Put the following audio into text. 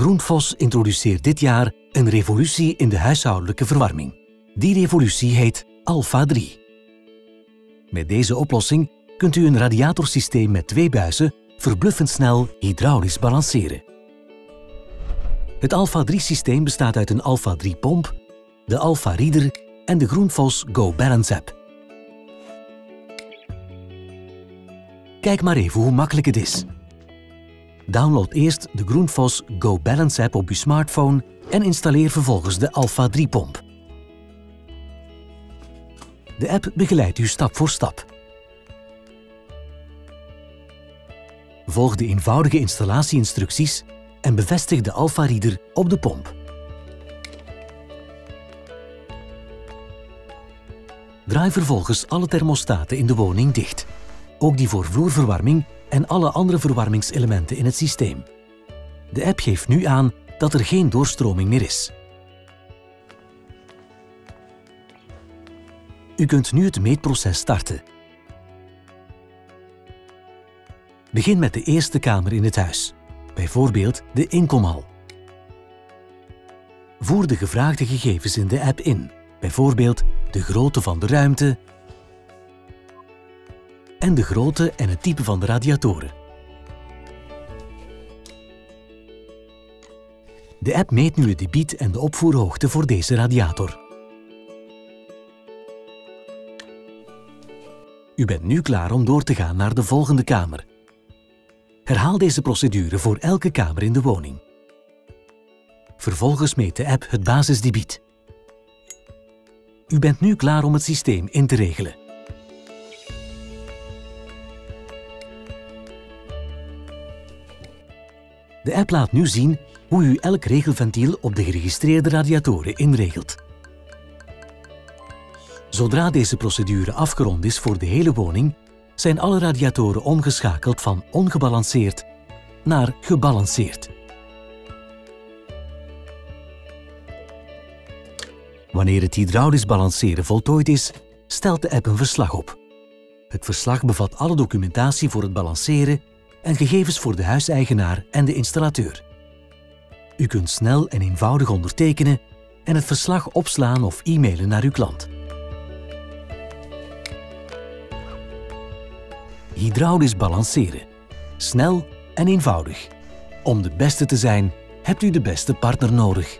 Groenfos introduceert dit jaar een revolutie in de huishoudelijke verwarming. Die revolutie heet Alpha 3. Met deze oplossing kunt u een radiatorsysteem met twee buizen verbluffend snel hydraulisch balanceren. Het Alpha 3-systeem bestaat uit een Alpha 3-pomp, de Alpha Reader en de Groenfos Go Balance app. Kijk maar even hoe makkelijk het is. Download eerst de Groenfos Go Balance app op uw smartphone en installeer vervolgens de Alpha 3-pomp. De app begeleidt u stap voor stap. Volg de eenvoudige installatieinstructies en bevestig de Alpha Reader op de pomp. Draai vervolgens alle thermostaten in de woning dicht, ook die voor vloerverwarming en alle andere verwarmingselementen in het systeem. De app geeft nu aan dat er geen doorstroming meer is. U kunt nu het meetproces starten. Begin met de eerste kamer in het huis, bijvoorbeeld de inkomhal. Voer de gevraagde gegevens in de app in, bijvoorbeeld de grootte van de ruimte en de grootte en het type van de radiatoren. De app meet nu het debiet en de opvoerhoogte voor deze radiator. U bent nu klaar om door te gaan naar de volgende kamer. Herhaal deze procedure voor elke kamer in de woning. Vervolgens meet de app het basisdebiet. U bent nu klaar om het systeem in te regelen. De app laat nu zien hoe u elk regelventiel op de geregistreerde radiatoren inregelt. Zodra deze procedure afgerond is voor de hele woning, zijn alle radiatoren omgeschakeld van ongebalanceerd naar gebalanceerd. Wanneer het hydraulisch balanceren voltooid is, stelt de app een verslag op. Het verslag bevat alle documentatie voor het balanceren en gegevens voor de huiseigenaar en de installateur. U kunt snel en eenvoudig ondertekenen en het verslag opslaan of e-mailen naar uw klant. Hydraulisch balanceren. Snel en eenvoudig. Om de beste te zijn, hebt u de beste partner nodig.